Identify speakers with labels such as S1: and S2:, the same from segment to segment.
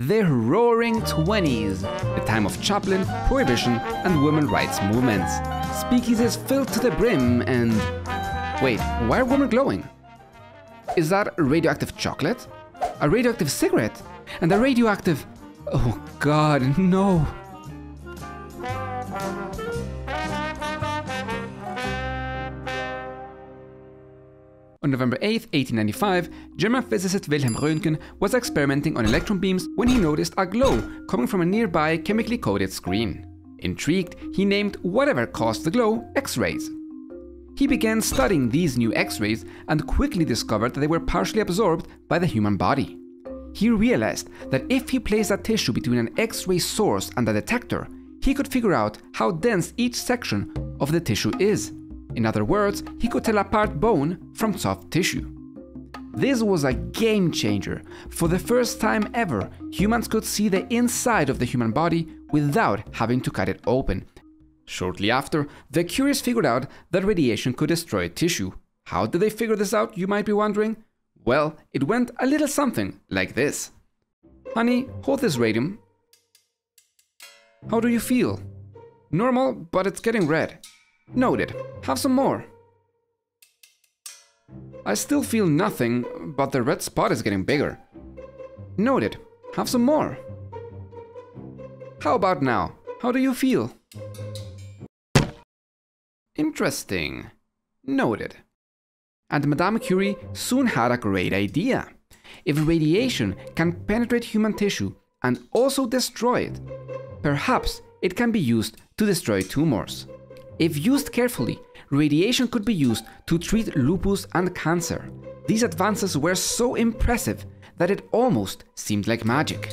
S1: The Roaring Twenties, the time of Chaplin, Prohibition, and women rights movements. Speakeasies filled to the brim and. Wait, why are women glowing? Is that radioactive chocolate? A radioactive cigarette? And a radioactive. Oh god, no! On November 8, 1895, German physicist Wilhelm Röntgen was experimenting on electron beams when he noticed a glow coming from a nearby chemically coated screen. Intrigued, he named whatever caused the glow X-rays. He began studying these new X-rays and quickly discovered that they were partially absorbed by the human body. He realized that if he placed a tissue between an X-ray source and a detector, he could figure out how dense each section of the tissue is. In other words, he could tell apart bone from soft tissue. This was a game changer. For the first time ever, humans could see the inside of the human body without having to cut it open. Shortly after, the curious figured out that radiation could destroy tissue. How did they figure this out, you might be wondering? Well, it went a little something like this. Honey, hold this radium. How do you feel? Normal, but it's getting red. Noted. Have some more. I still feel nothing, but the red spot is getting bigger. Noted. Have some more. How about now? How do you feel? Interesting. Noted. And Madame Curie soon had a great idea. If radiation can penetrate human tissue and also destroy it, perhaps it can be used to destroy tumors. If used carefully, radiation could be used to treat lupus and cancer. These advances were so impressive that it almost seemed like magic.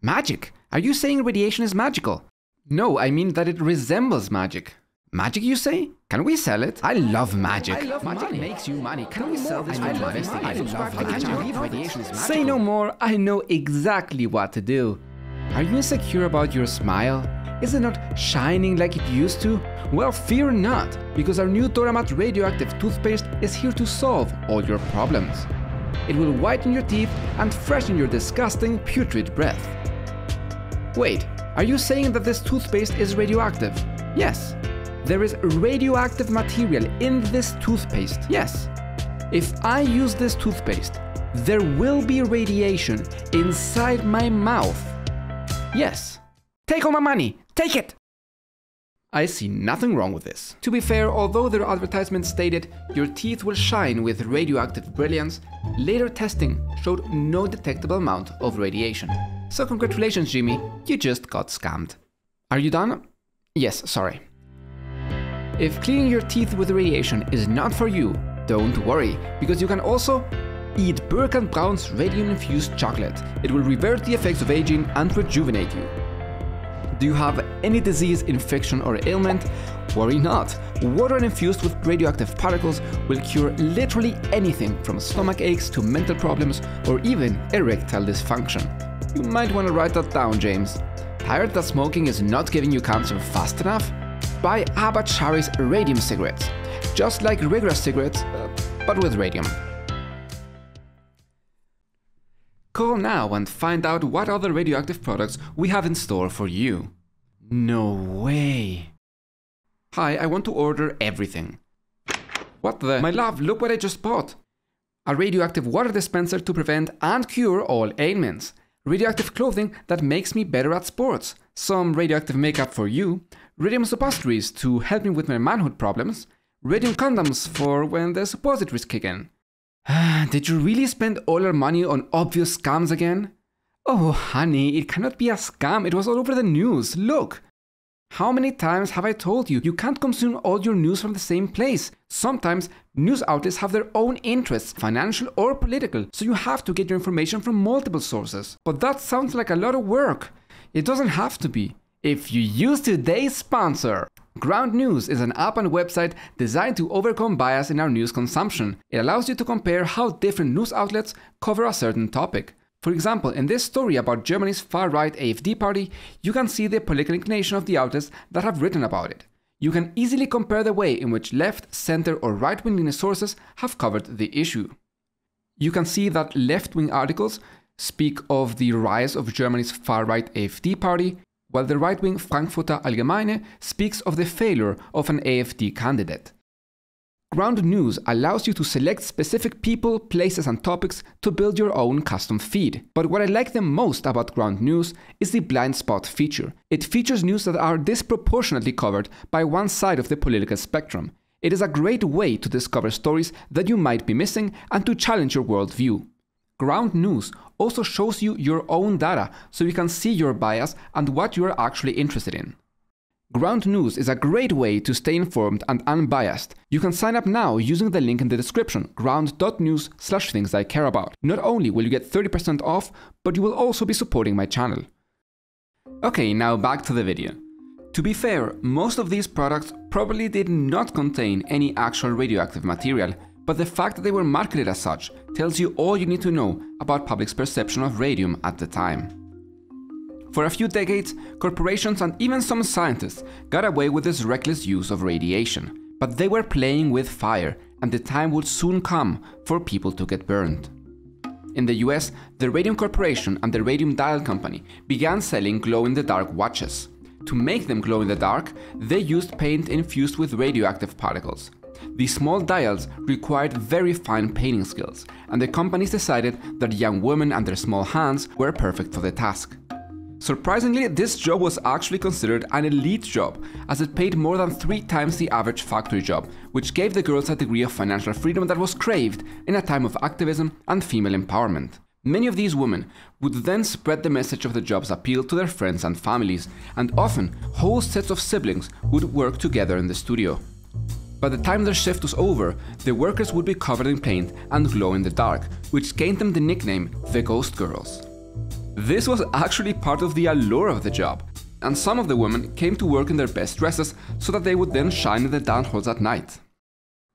S1: Magic? Are you saying radiation is magical? No, I mean that it resembles magic. Magic, you say? Can we sell it? I love magic. I love magic money. makes you money. Can we sell this I love investing? I love magic. Can't believe radiation is magical. Say no more. I know exactly what to do. Are you insecure about your smile? Is it not shining like it used to? Well, fear not, because our new Doramad radioactive toothpaste is here to solve all your problems. It will whiten your teeth and freshen your disgusting putrid breath. Wait, are you saying that this toothpaste is radioactive? Yes. There is radioactive material in this toothpaste. Yes. If I use this toothpaste, there will be radiation inside my mouth. Yes. Take all my money. Take it! I see nothing wrong with this. To be fair, although their advertisement stated your teeth will shine with radioactive brilliance, later testing showed no detectable amount of radiation. So congratulations Jimmy, you just got scammed. Are you done? Yes, sorry. If cleaning your teeth with radiation is not for you, don't worry, because you can also eat Burke and Braun's radium-infused chocolate. It will revert the effects of aging and rejuvenate you. Do you have any disease, infection, or ailment? Worry not. Water infused with radioactive particles will cure literally anything from stomach aches to mental problems or even erectile dysfunction. You might want to write that down, James. Tired that smoking is not giving you cancer fast enough? Buy A. Batschari's radium cigarettes, just like regular cigarettes, uh, but with radium. Call now and find out what other radioactive products we have in store for you. No way. Hi, I want to order everything. What the? My love, look what I just bought. A radioactive water dispenser to prevent and cure all ailments. Radioactive clothing that makes me better at sports. Some radioactive makeup for you. Radium suppositories to help me with my manhood problems. Radium condoms for when the suppositories kick in. Did you really spend all your money on obvious scams again? Oh, honey, it cannot be a scam. It was all over the news. Look. How many times have I told you you can't consume all your news from the same place? Sometimes news outlets have their own interests, financial or political, so you have to get your information from multiple sources. But that sounds like a lot of work. It doesn't have to be. If you use today's sponsor, Ground News is an app and website designed to overcome bias in our news consumption. It allows you to compare how different news outlets cover a certain topic. For example, in this story about Germany's far-right AFD party, you can see the political inclination of the outlets that have written about it. You can easily compare the way in which left, center or right-wing sources have covered the issue. You can see that left-wing articles speak of the rise of Germany's far right AfD party, while the right wing Frankfurter Allgemeine speaks of the failure of an AfD candidate. Ground News allows you to select specific people, places, and topics to build your own custom feed. But what I like the most about Ground News is the blind spot feature. It features news that are disproportionately covered by one side of the political spectrum. It is a great way to discover stories that you might be missing and to challenge your worldview. Ground News also shows you your own data so you can see your bias and what you are actually interested in. Ground News is a great way to stay informed and unbiased. You can sign up now using the link in the description, ground.news slash things I care about. Not only will you get 30% off, but you will also be supporting my channel. Okay, now back to the video. To be fair, most of these products probably did not contain any actual radioactive material, but the fact that they were marketed as such tells you all you need to know about public's perception of radium at the time. For a few decades, corporations and even some scientists got away with this reckless use of radiation, but they were playing with fire, and the time would soon come for people to get burned. In the US, the Radium Corporation and the Radium Dial Company began selling glow in the dark watches. To make them glow in the dark, they used paint infused with radioactive particles. These small dials required very fine painting skills, and the companies decided that young women and their small hands were perfect for the task. Surprisingly, this job was actually considered an elite job, as it paid more than three times the average factory job, which gave the girls a degree of financial freedom that was craved in a time of activism and female empowerment. Many of these women would then spread the message of the job's appeal to their friends and families, and often whole sets of siblings would work together in the studio. By the time their shift was over, the workers would be covered in paint and glow in the dark, which gained them the nickname the Ghost Girls. This was actually part of the allure of the job, and some of the women came to work in their best dresses so that they would then shine in the down halls at night.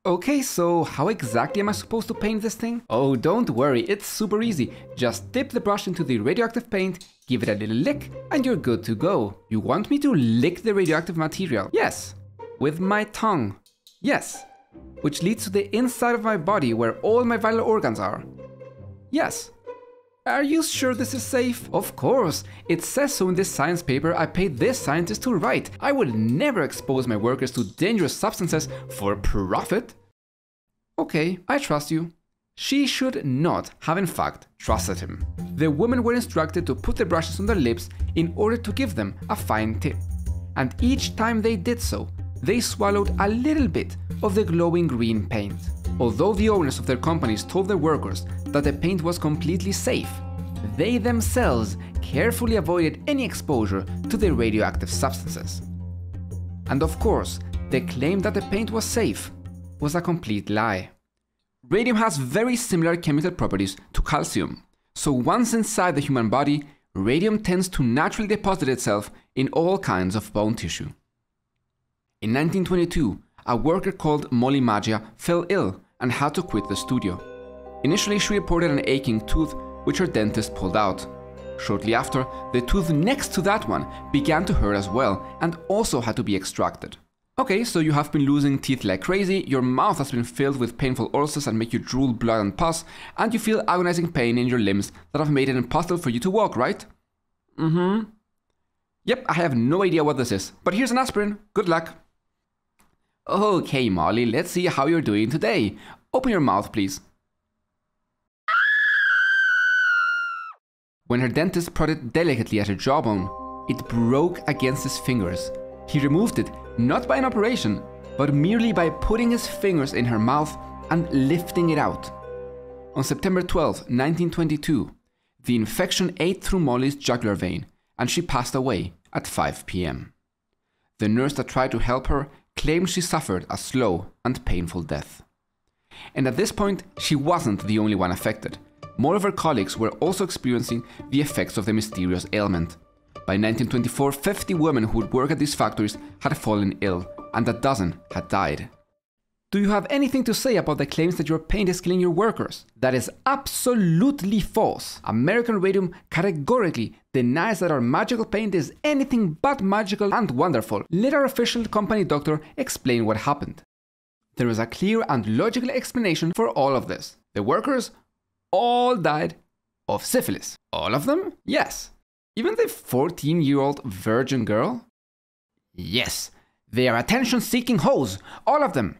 S1: Okay, so how exactly am I supposed to paint this thing? Oh, don't worry, it's super easy. Just dip the brush into the radioactive paint, give it a little lick, and you're good to go. You want me to lick the radioactive material? Yes. With my tongue? Yes. Which leads to the inside of my body where all my vital organs are? Yes. Are you sure this is safe? Of course, it says so in this science paper I paid this scientist to write. I will never expose my workers to dangerous substances for profit. Okay, I trust you. She should not have in fact trusted him. The women were instructed to put the brushes on their lips in order to give them a fine tip. And each time they did so, they swallowed a little bit of the glowing green paint. Although the owners of their companies told their workers that the paint was completely safe, they themselves carefully avoided any exposure to the radioactive substances. And of course, the claim that the paint was safe was a complete lie. Radium has very similar chemical properties to calcium, so once inside the human body, radium tends to naturally deposit itself in all kinds of bone tissue. In 1922, a worker called Mollie Maggia fell ill and had to quit the studio. Initially, she reported an aching tooth, which her dentist pulled out. Shortly after, the tooth next to that one began to hurt as well and also had to be extracted. Okay, so you have been losing teeth like crazy, your mouth has been filled with painful ulcers that make you drool blood and pus, and you feel agonizing pain in your limbs that have made it impossible for you to walk, right? Mm-hmm. Yep, I have no idea what this is, but here's an aspirin. Good luck. Okay, Mollie, let's see how you're doing today. Open your mouth, please. When her dentist prodded delicately at her jawbone, it broke against his fingers. He removed it, not by an operation, but merely by putting his fingers in her mouth and lifting it out. On September 12, 1922, the infection ate through Mollie's jugular vein and she passed away at 5 pm. The nurse that tried to help her claimed she suffered a slow and painful death. And at this point, she wasn't the only one affected. More of her colleagues were also experiencing the effects of the mysterious ailment. By 1924, 50 women who would work at these factories had fallen ill, and a dozen had died. Do you have anything to say about the claims that your paint is killing your workers? That is absolutely false. American Radium categorically denies that our magical paint is anything but magical and wonderful. Let our official company doctor explain what happened. There is a clear and logical explanation for all of this. The workers all died of syphilis. All of them? Yes. Even the 14 year old virgin girl? Yes. They are attention seeking hoes, all of them.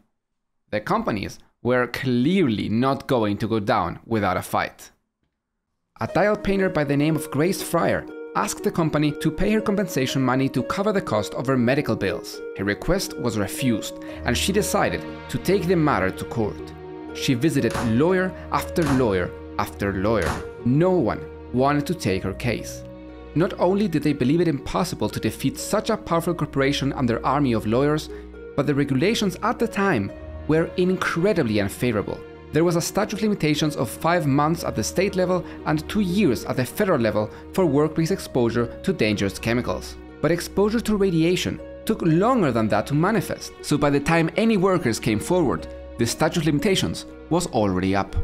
S1: The companies were clearly not going to go down without a fight. A tile painter by the name of Grace Fryer asked the company to pay her compensation money to cover the cost of her medical bills. Her request was refused, and she decided to take the matter to court. She visited lawyer after lawyer after lawyer. No one wanted to take her case. Not only did they believe it impossible to defeat such a powerful corporation and their army of lawyers, but the regulations at the time were incredibly unfavorable. There was a statute of limitations of five months at the state level and two years at the federal level for workplace exposure to dangerous chemicals. But exposure to radiation took longer than that to manifest, so by the time any workers came forward, the statute of limitations was already up.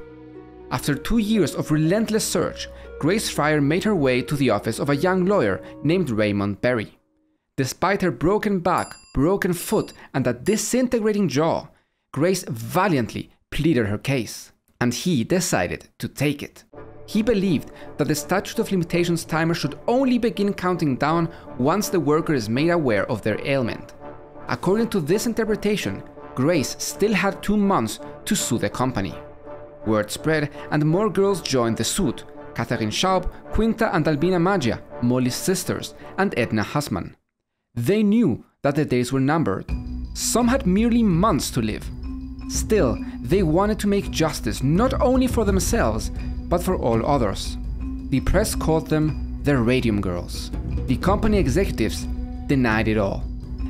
S1: After two years of relentless search, Grace Fryer made her way to the office of a young lawyer named Raymond Berry. Despite her broken back, broken foot, and a disintegrating jaw, Grace valiantly pleaded her case, and he decided to take it. He believed that the statute of limitations timer should only begin counting down once the worker is made aware of their ailment. According to this interpretation, Grace still had two months to sue the company. Word spread, and more girls joined the suit Catherine Schaub, Quinta and Albina Maggia, Mollie's sisters, and Edna Hussman. They knew that the days were numbered. Some had merely months to live, Still, they wanted to make justice not only for themselves, but for all others. The press called them the Radium Girls. The company executives denied it all.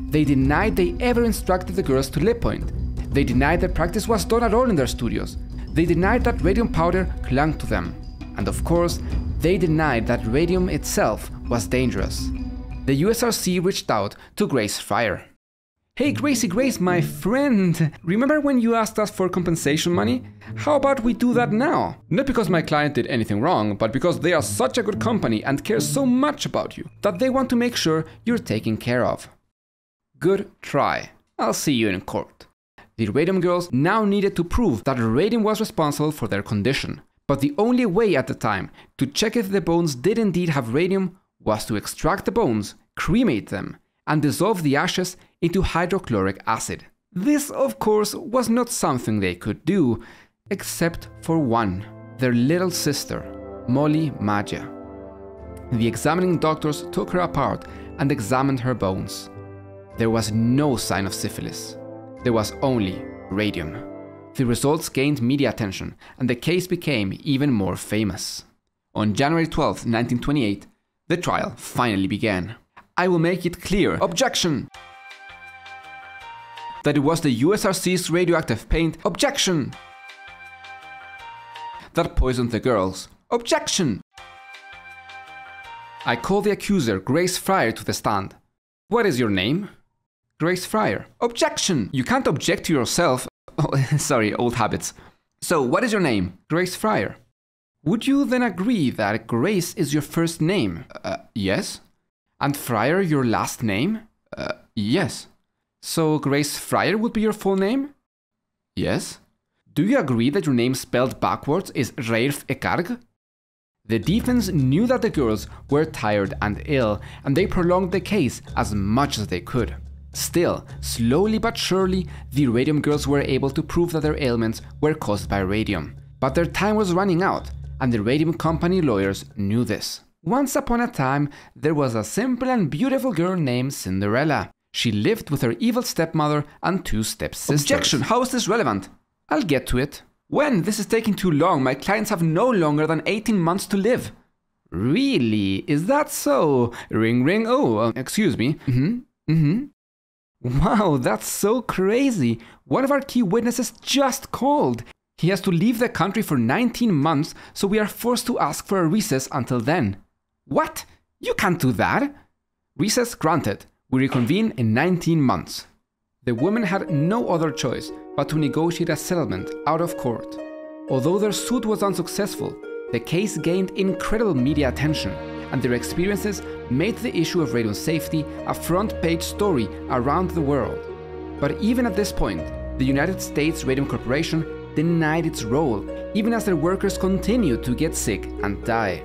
S1: They denied they ever instructed the girls to lip point. They denied that practice was done at all in their studios. They denied that radium powder clung to them. And of course, they denied that radium itself was dangerous. The USRC reached out to Grace Fryer. Hey Gracie Grace, my friend, remember when you asked us for compensation money? How about we do that now? Not because my client did anything wrong, but because they are such a good company and care so much about you that they want to make sure you're taken care of. Good try. I'll see you in court. The Radium girls now needed to prove that Radium was responsible for their condition, but the only way at the time to check if the bones did indeed have radium was to extract the bones, cremate them, and dissolve the ashes into hydrochloric acid. This, of course, was not something they could do, except for one, their little sister, Mollie Maggia. The examining doctors took her apart and examined her bones. There was no sign of syphilis. There was only radium. The results gained media attention, and the case became even more famous. On January 12, 1928, the trial finally began. I will make it clear. Objection! That it was the USRC's radioactive paint. Objection! That poisoned the girls. Objection! I call the accuser, Grace Fryer, to the stand. What is your name? Grace Fryer. Objection! You can't object to yourself. Oh, sorry, old habits. So, what is your name? Grace Fryer. Would you then agree that Grace is your first name? Uh, yes. And Fryer your last name? Uh, yes. So Grace Fryer would be your full name? Yes. Do you agree that your name spelled backwards is Reirf Ekarg? The defense knew that the girls were tired and ill, and they prolonged the case as much as they could. Still, slowly but surely, the Radium girls were able to prove that their ailments were caused by radium. But their time was running out, and the Radium Company lawyers knew this. Once upon a time, there was a simple and beautiful girl named Cinderella. She lived with her evil stepmother and two stepsisters. Objection! How is this relevant? I'll get to it. When? This is taking too long. My clients have no longer than 18 months to live. Really? Is that so? Ring ring. Oh, uh, excuse me. Mm hmm. Mm hmm. Wow, that's so crazy. One of our key witnesses just called. He has to leave the country for 19 months, so we are forced to ask for a recess until then. What? You can't do that! Recess granted. We reconvene in 19 months. The women had no other choice but to negotiate a settlement out of court. Although their suit was unsuccessful, the case gained incredible media attention, and their experiences made the issue of radium safety a front page story around the world. But even at this point, the United States Radium Corporation denied its role even as their workers continued to get sick and die.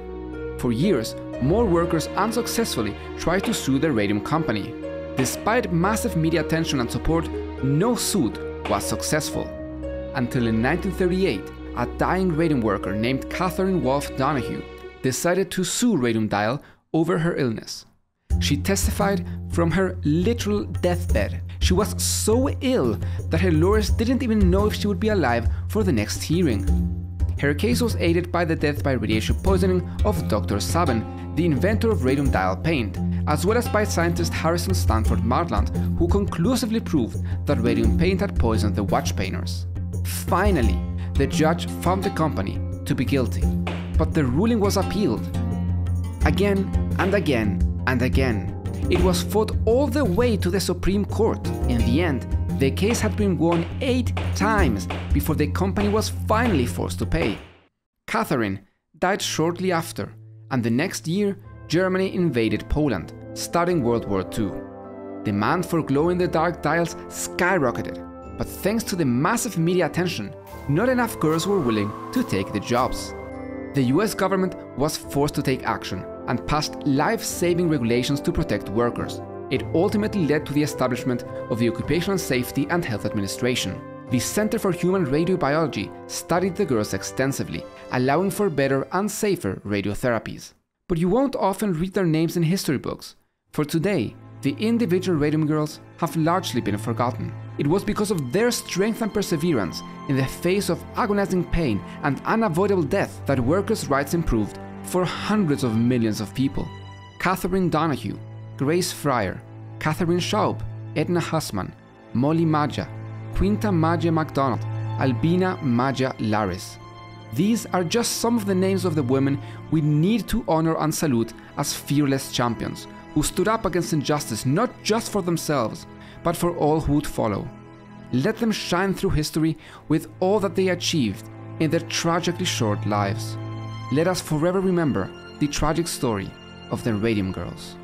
S1: For years, more workers unsuccessfully tried to sue the radium company. Despite massive media attention and support, no suit was successful. Until in 1938, a dying radium worker named Catherine Wolfe Donohue decided to sue Radium Dial over her illness. She testified from her literal deathbed. She was so ill that her lawyers didn't even know if she would be alive for the next hearing. Her case was aided by the death by radiation poisoning of Dr. Sabin, the inventor of radium dial paint, as well as by scientist Harrison Stanford Martland, who conclusively proved that radium paint had poisoned the watch painters. Finally, the judge found the company to be guilty, but the ruling was appealed. Again and again and again. It was fought all the way to the Supreme Court. In the end, the case had been won eight times before the company was finally forced to pay. Catherine died shortly after, and the next year, Germany invaded Poland, starting World War II. Demand for glow in the dark dials skyrocketed, but thanks to the massive media attention, not enough girls were willing to take the jobs. The US government was forced to take action and passed life saving regulations to protect workers, it ultimately led to the establishment of the Occupational Safety and Health Administration. The Center for Human Radiobiology studied the girls extensively, allowing for better and safer radiotherapies. But you won't often read their names in history books. For today, the individual radium girls have largely been forgotten. It was because of their strength and perseverance in the face of agonizing pain and unavoidable death that workers' rights improved for hundreds of millions of people. Catherine Donohue, Grace Fryer, Catherine Schaub, Edna Hussman, Mollie Maggia, Quinta Maggia McDonald, Albina Maggia Larice. These are just some of the names of the women we need to honor and salute as fearless champions who stood up against injustice not just for themselves, but for all who would follow. Let them shine through history with all that they achieved in their tragically short lives. Let us forever remember the tragic story of the Radium Girls.